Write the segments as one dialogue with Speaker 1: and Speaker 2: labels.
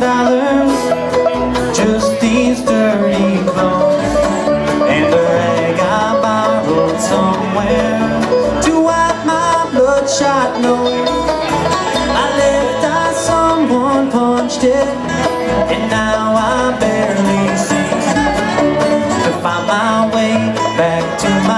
Speaker 1: dollars. Just these dirty clothes And a rag I borrowed somewhere To wipe my bloodshot nose I left out someone punched it And now I barely see. To find my way back to my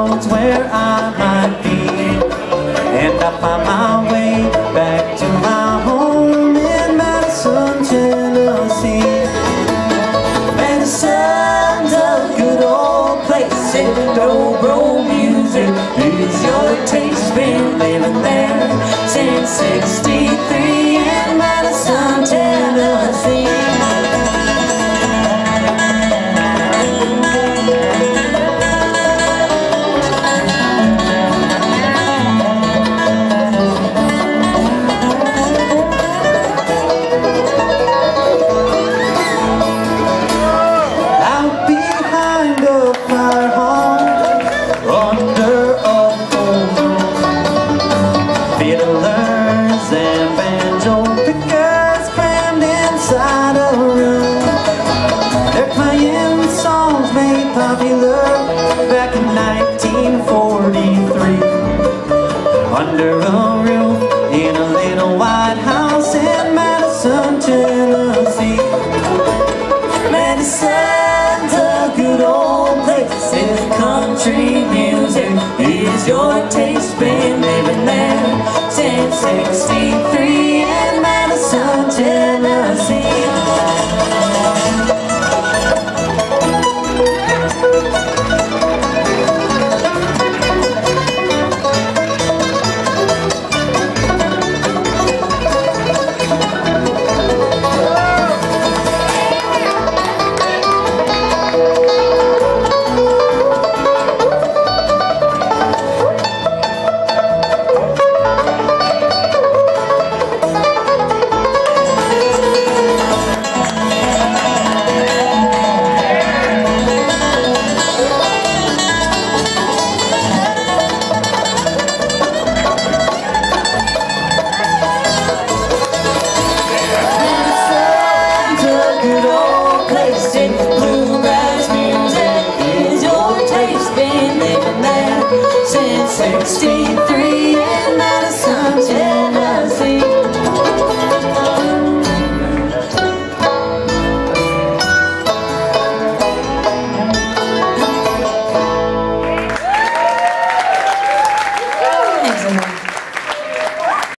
Speaker 1: where I might be. And I find my way made popular back in 1943. Under a roof in a little white house in Madison, Tennessee. Madison's a good old place If country music is your taste Been living there since 63